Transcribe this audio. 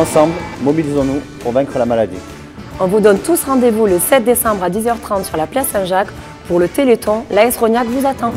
Ensemble, mobilisons-nous pour vaincre la maladie. On vous donne tous rendez-vous le 7 décembre à 10h30 sur la place Saint-Jacques pour le Téléthon. L'AS Rognac vous attend.